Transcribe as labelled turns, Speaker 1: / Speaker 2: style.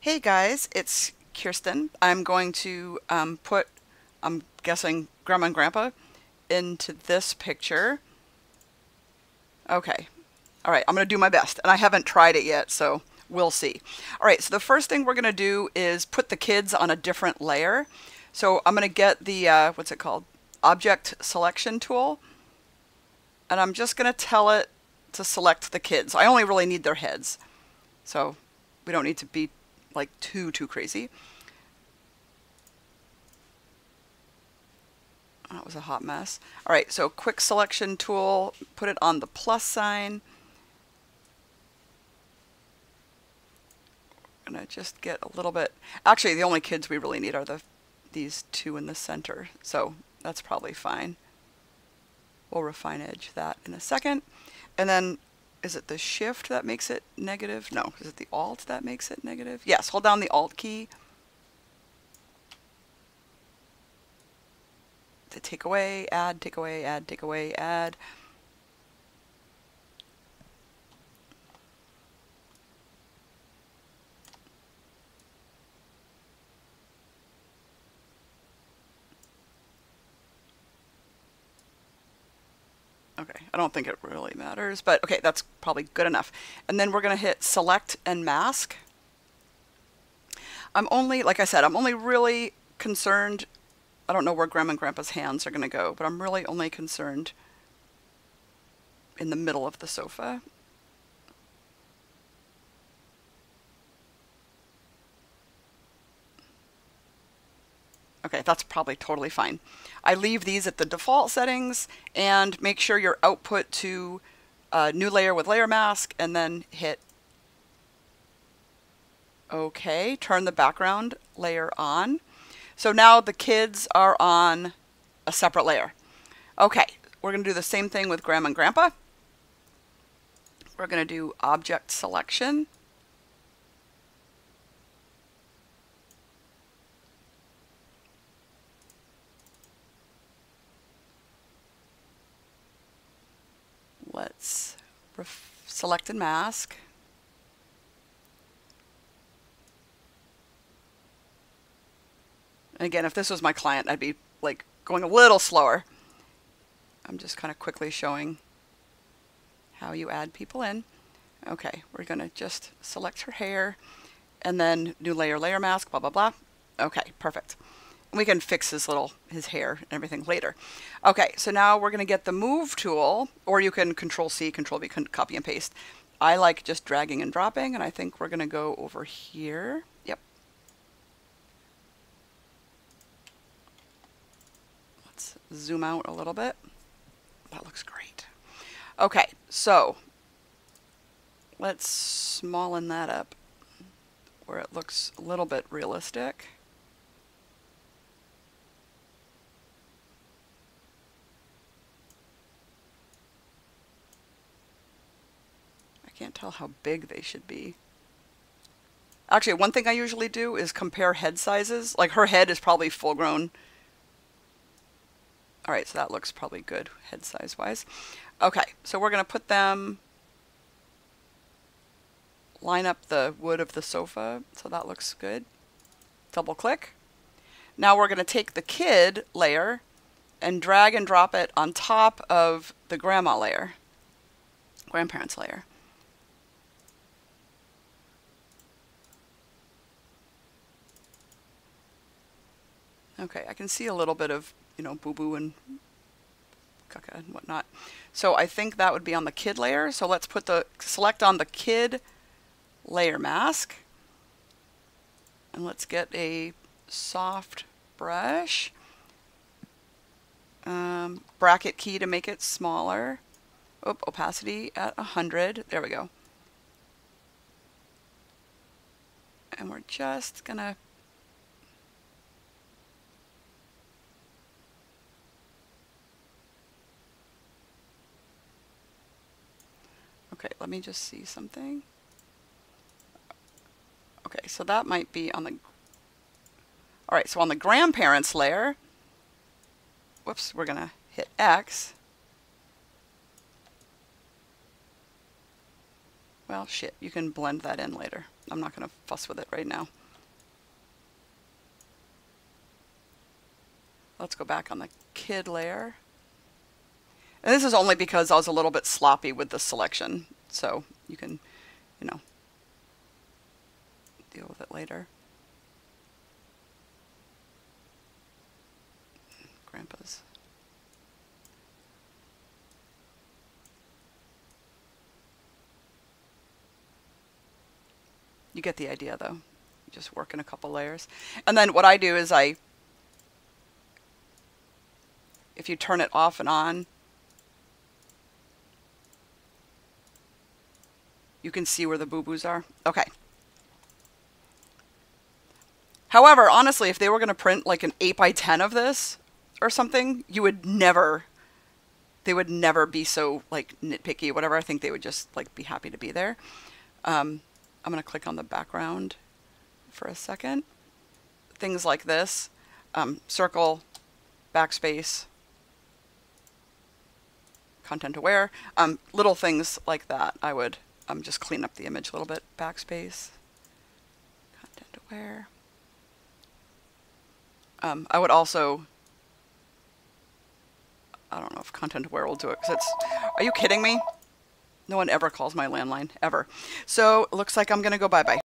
Speaker 1: Hey guys, it's Kirsten. I'm going to um, put, I'm guessing, Grandma and Grandpa into this picture. Okay. All right, I'm going to do my best. And I haven't tried it yet, so we'll see. All right, so the first thing we're going to do is put the kids on a different layer. So I'm going to get the, uh, what's it called? Object selection tool. And I'm just going to tell it to select the kids. I only really need their heads. So we don't need to be like too, too crazy. That was a hot mess. All right, so quick selection tool, put it on the plus sign. And I'm gonna just get a little bit, actually the only kids we really need are the these two in the center, so that's probably fine. We'll refine edge that in a second. And then is it the shift that makes it negative? No, is it the alt that makes it negative? Yes, hold down the alt key to take away, add, take away, add, take away, add. Okay, I don't think it really matters, but okay, that's probably good enough. And then we're going to hit select and mask. I'm only, like I said, I'm only really concerned, I don't know where Grandma and Grandpa's hands are going to go, but I'm really only concerned in the middle of the sofa. Okay, that's probably totally fine. I leave these at the default settings and make sure your output to a new layer with layer mask and then hit OK. Turn the background layer on. So now the kids are on a separate layer. Okay, we're going to do the same thing with Grandma and Grandpa. We're going to do object selection. Let's select and mask. And again, if this was my client, I'd be like going a little slower. I'm just kind of quickly showing how you add people in. Okay, we're going to just select her hair and then new layer, layer mask, blah, blah, blah. Okay, perfect we can fix his little his hair and everything later. Okay, so now we're going to get the move tool, or you can control C, control V, copy and paste. I like just dragging and dropping, and I think we're going to go over here. Yep. Let's zoom out a little bit. That looks great. Okay, so let's smallen that up where it looks a little bit realistic. Can't tell how big they should be. Actually, one thing I usually do is compare head sizes. Like her head is probably full grown. All right, so that looks probably good head size wise. Okay, so we're going to put them, line up the wood of the sofa. So that looks good. Double click. Now we're going to take the kid layer and drag and drop it on top of the grandma layer, grandparents layer. Okay, I can see a little bit of, you know, boo-boo and caca and whatnot. So I think that would be on the kid layer. So let's put the, select on the kid layer mask. And let's get a soft brush. Um, bracket key to make it smaller. Oh, opacity at 100. There we go. And we're just going to Okay, let me just see something. Okay, so that might be on the... All right, so on the grandparents layer, whoops, we're going to hit X. Well, shit, you can blend that in later. I'm not going to fuss with it right now. Let's go back on the kid layer. And this is only because I was a little bit sloppy with the selection. So you can, you know, deal with it later. Grandpa's. You get the idea though. Just work in a couple layers. And then what I do is I, if you turn it off and on, you can see where the boo-boos are. Okay. However, honestly, if they were going to print like an 8 by 10 of this or something, you would never, they would never be so like nitpicky, whatever. I think they would just like be happy to be there. Um, I'm going to click on the background for a second. Things like this, um, circle, backspace, content aware, um, little things like that. I would um, just clean up the image a little bit, backspace, content aware. Um, I would also, I don't know if content aware will do it, because it's, are you kidding me? No one ever calls my landline, ever. So looks like I'm going to go bye-bye.